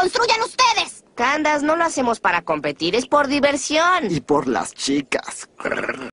construyan ustedes. Candas, no lo hacemos para competir, es por diversión. Y por las chicas.